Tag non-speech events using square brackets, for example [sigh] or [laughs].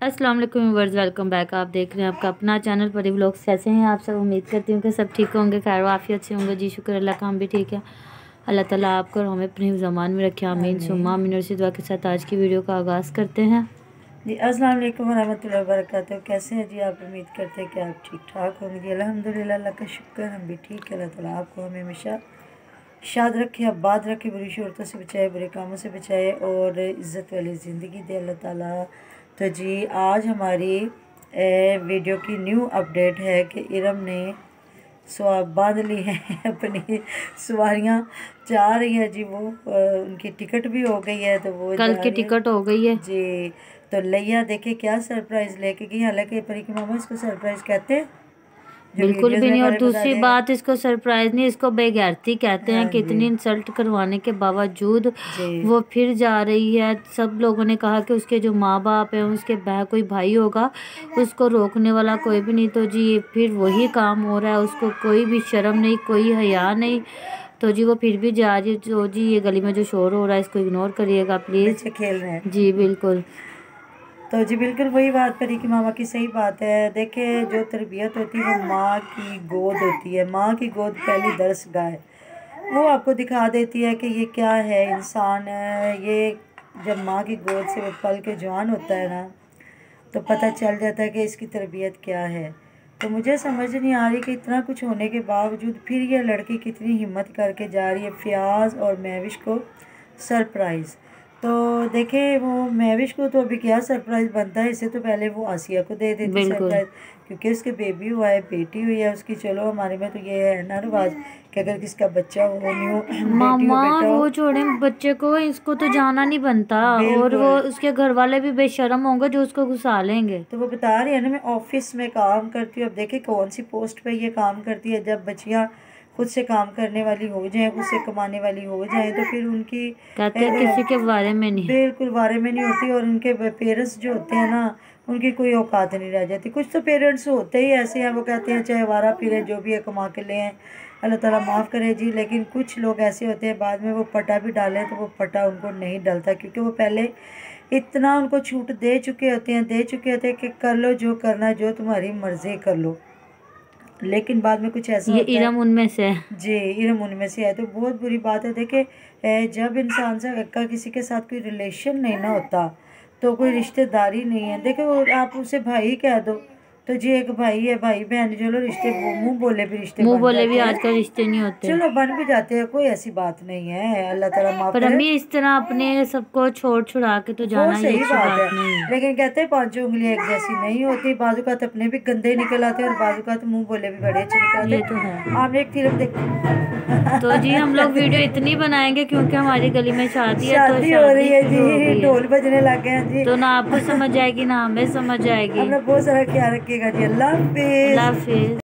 अस्सलाम वालेकुम welcome back. आप देख रहे हैं आपका अपना चैनल परी व्लॉग्स। कैसे हैं आप सब? उम्मीद करती हूँ कि सब ठीक होंगे। खैर वाफ़ी अच्छे होंगे। जी शुक्र अल्लाह का हम भी ठीक है। अल्लाह ताला आपको और हमें अपने ज़मान में रखे। आमीन। सुम्मा अमीन और दुआ के साथ आज की वीडियो का आगाज़ करते हैं। जी अस्सलाम वालेकुम रहमतुल्लाहि व बरकातहू कैसे हैं जी आप? उम्मीद करते हैं कि आप ठीक ठाक होंगे जी। अल्हम्दुलिल्लाह अल्लाह का शुक्र हम भी ठीक है। अल्लाह ताला आपको हमें हमेशा शाद रखे आबाद रखे बुरी शरतों से बचाए बुरे कामों से बचाए और इज़्ज़त वाली ज़िंदगी दे। अल्लाह ताला तो जी आज हमारी ए, वीडियो की न्यू अपडेट है कि इरम ने सुहा बाँध ली है [laughs] अपनी सवारियाँ जा रही है। जी वो उनकी टिकट भी हो गई है तो वो कल की टिकट हो गई है। जी तो लैया देखे क्या सरप्राइज़ लेके गई हालाँकि परी की मामा इसको सरप्राइज़ कहते हैं। बिल्कुल भी नहीं और दूसरी बात इसको सरप्राइज़ नहीं इसको बेगैरती कहते हैं हाँ कितनी इंसल्ट करवाने के बावजूद वो फिर जा रही है। सब लोगों ने कहा कि उसके जो माँ बाप हैं उसके बह कोई भाई होगा उसको रोकने वाला कोई भी नहीं। तो जी ये फिर वही काम हो रहा है उसको कोई भी शर्म नहीं कोई हया नहीं। तो जी वो फिर भी जा रही है। जो जी ये गली में जो शोर हो रहा है इसको इग्नोर करिएगा प्लीज़ खेल रहे हैं। जी बिल्कुल। तो जी, बिल्कुल वही बात परी कि मामा की सही बात है। देखे, जो तरबियत होती है, वो माँ की गोद होती है। माँ की गोद पहली दर्श गाय। वो आपको दिखा देती है कि ये क्या है, इंसान ये जब माँ की गोद से वो पल के जवान होता है ना तो पता चल जाता है कि इसकी तरबियत क्या है। तो मुझे समझ नहीं आ रही कि इतना कुछ होने के बावजूद फिर ये लड़की कितनी हिम्मत करके जा रही है फ्याज और महविश को सरप्राइज़। तो देखे वो महविश को तो अभी क्या सरप्राइज़ बनता है इससे तो पहले वो आसिया को दे देती सरप्राइज़ क्योंकि उसके बेबी हुआ है बेटी हुई है उसकी चलो हमारे में तो ये है ना रिवाज कि अगर किसका बच्चा हो न्यू मामा वो छोड़े बच्चे को इसको तो जाना नहीं बनता और वो उसके घर वाले भी बेशरम होंगे जो उसको घुसा लेंगे। तो वो बता रही है ना मैं ऑफ़िस में काम करती हूँ अब देखे कौन सी पोस्ट पे ये काम करती है जब बच्चियाँ खुद से काम करने वाली हो जाए खुद से कमाने वाली हो जाए तो फिर उनकी कहते हैं किसी के बारे में नहीं बिल्कुल बारे में नहीं होती और उनके पेरेंट्स जो होते हैं ना उनकी कोई औकात नहीं रह जाती। कुछ तो पेरेंट्स होते ही ऐसे हैं वो कहते हैं चाहे वारा फिर जो भी है कमा के ले अल्लाह ताला माफ़ करे जी लेकिन कुछ लोग ऐसे होते हैं बाद में वो पटा भी डालें तो वो पटा उनको नहीं डलता क्योंकि वो पहले इतना उनको छूट दे चुके होते हैं दे चुके होते हैं कि कर लो जो करना जो तुम्हारी मर्ज़ी कर लो। लेकिन बाद में कुछ ऐसा ये इरम उनमें से है। जी इरम उनमें से है। तो बहुत बुरी बात है। देखे जब इंसान से का किसी के साथ कोई रिलेशन नहीं ना होता तो कोई रिश्तेदारी नहीं है। देखो आप उसे भाई कह दो तो जी एक भाई है भाई बहन चलो रिश्ते मुँह बोले भी रिश्ते मुँह बोले भी आजकल रिश्ते नहीं होते। चलो बन भी जाते हैं कोई ऐसी बात नहीं है अल्लाह ताला माफ़ पर अम्मी इस तरह अपने सबको छोड़ छुड़ा के तो जाना सही बात है। लेकिन कहते हैं पाँचों उंगलियाँ एक जैसी नहीं होती बाजू का अपने भी गंदे निकल आते और बाजू का मुँह बोले भी बड़े अच्छे निकलते तो आपने एक फ़िल्म देख [laughs] तो जी हम लोग वीडियो इतनी बनाएँगे क्योंकि हमारी गली में शादी है तो शादी हो रही है जी ढोल बजने लग गए हैं जी। तो ना आपको समझ आएगी ना हमें समझ आएगी। बहुत सारा ख्याल रखिएगा जी। अल्लाह हाफिज।